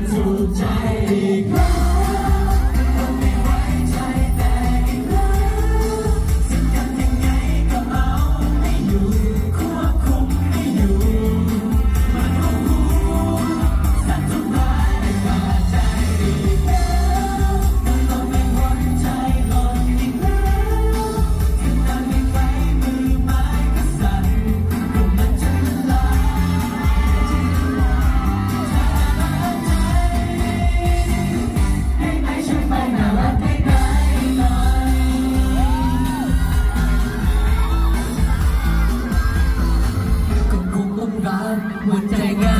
นไม่ใจอีกครั้ง one day.